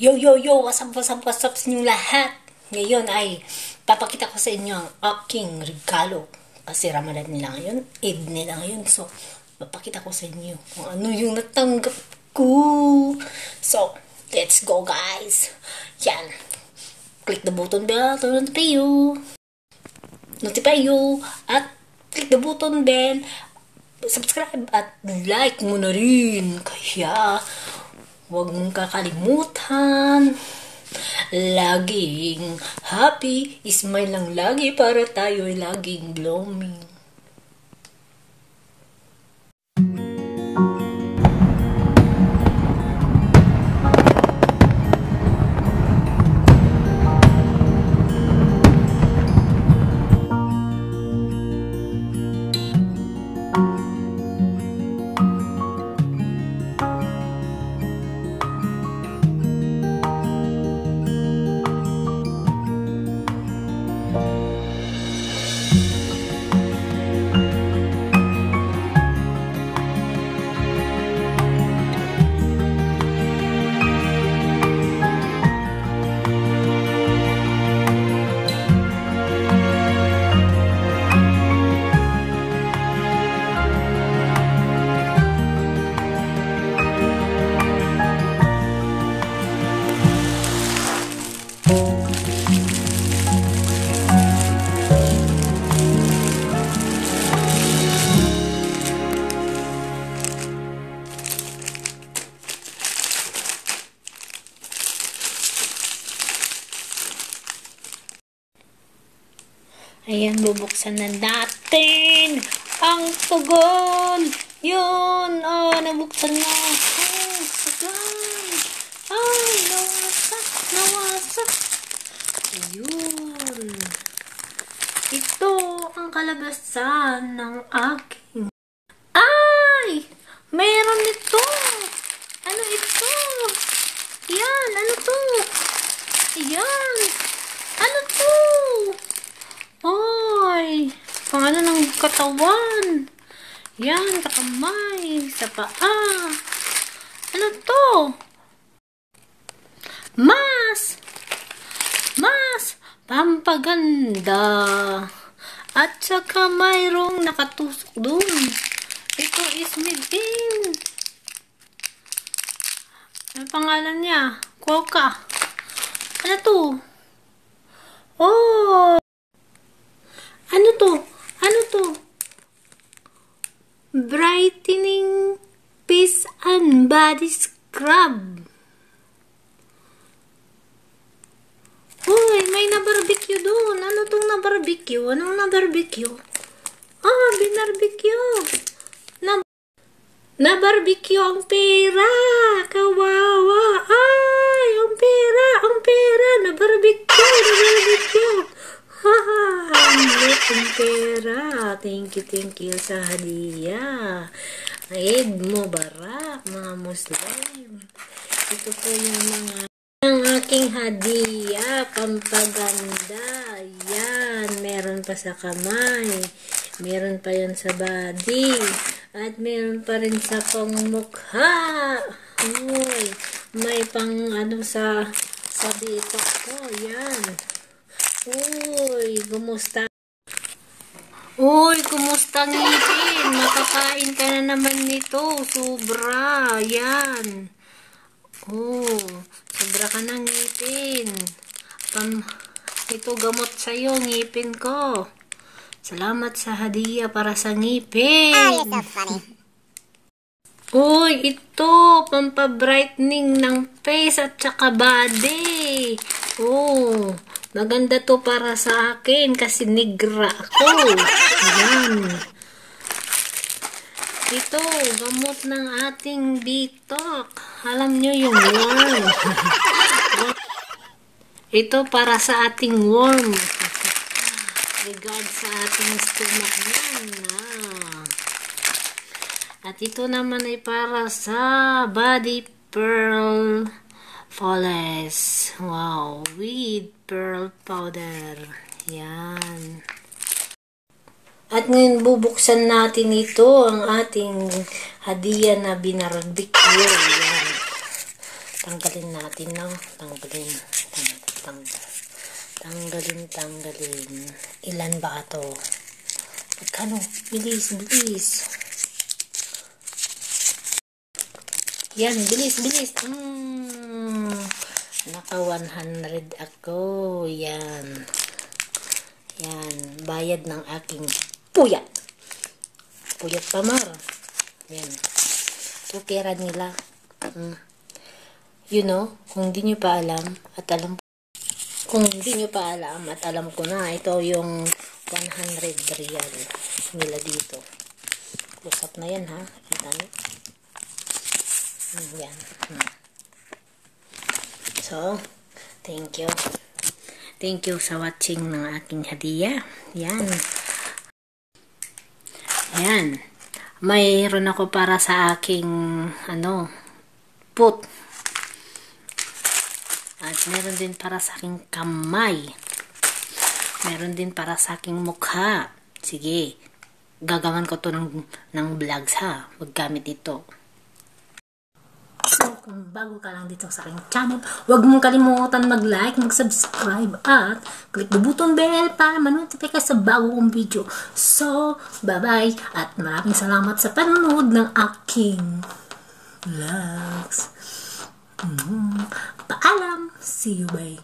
Yo, yo, yo! What's up, what's up, what's up sa inyong lahat? Ngayon ay papakita ko sa inyo ang aking regalo. Kasi Ramadan nila ngayon, Eid nila ngayon. So, papakita ko sa inyo kung ano yung natanggap ko. So, let's go guys! Yan! Click the button bell to notify you. Notify you. At click the button bell. Subscribe at like mo na rin. Kaya, Huwag mong kakalimutan. Laging happy, smile lang lagi para tayo ay laging blooming. Ayan, bubuksan na natin ang tugon. Yun, oh, nabuksan na. Oh, sagan. Ay, nawasak, nawasak. Ayun. Ito ang kalabasan ng aking. Ay! Meron ito! Ano ito? Yan, ano to? Yan! Ano to? Hoy! Pang ano ng katawan? Yan, sa kamay, sa paa. Ano to? Mas! Mas! Pampaganda. At saka mayroong nakatusok dun. Ito is made in. Ano pangalan niya? Coca. Ano to? Oh! Ano to? Ano to? Brightening face and body scrub. Hoy, may na-barbecue doon. Ano tong na-barbecue? Anong na-barbecue? Ah, binarbecue. Na na-barbecue ang pera. Kawawa. Ay, ang pera, ang pera. Na-barbecue, na-barbecue. Haha, ang pera. Thank you, thank you sa hadiah. Eid Mubarak, mga Muslim. Ito po yung mga ang aking hadiah, pampaganda. Yan, meron pa sa kamay. Meron pa yan sa body. At meron pa rin sa pangmukha. Uy, may pang ano sa sa dito ko. Yan. Uy, kumusta? Uy, kumusta ngipin? Makakain ka na naman nito. Sobra. Yan. Oh, sobra ka ng ngipin. Pam, ito gamot sa'yo, ngipin ko. Salamat sa hadiah para sa ngipin. Oh, you're so funny. Uy, ito, pampabrightening ng face at saka body. Oh, maganda to para sa akin kasi nigra ako. Yan. Ito, gamot ng ating bitok. Alam nyo yung worm. Ito para sa ating worm. Regard sa ating stomach yan. Ah. At ito naman ay para sa body pearl flawless. Wow, with pearl powder. Yan. At ngayon bubuksan natin ito ang ating hadiah na binarbecue. Yan. Tanggalin natin, no? Tanggalin. Tanggalin. Tanggalin, tanggalin. Ilan ba ito? Magkano? Bilis, bilis. Yan, bilis, bilis. Mm. Naka 100 ako. Yan. Yan. Bayad ng aking puyat. Puyat pa, Mar. Yan. Ito pera nila. Mm. You know, kung di nyo pa alam, at alam kung hindi nyo pa alam, at alam ko na, ito yung 100 real nila dito. Close na yan, ha? Kita nyo? Yan. Mm. So, thank you. Thank you sa watching ng aking hadiah. Yan. Yan. Mayroon ako para sa aking, ano, put. At meron din para sa aking kamay. Meron din para sa aking mukha. Sige. Gagawan ko to ng, ng vlogs ha. Maggamit ito. Kung bago ka lang dito sa aking channel, huwag mong kalimutan mag-like, mag-subscribe, at click the button bell para manotify ka sa bago kong video. So, bye-bye, at maraming salamat sa panonood ng aking vlogs. Mm, paalam! See you, bye!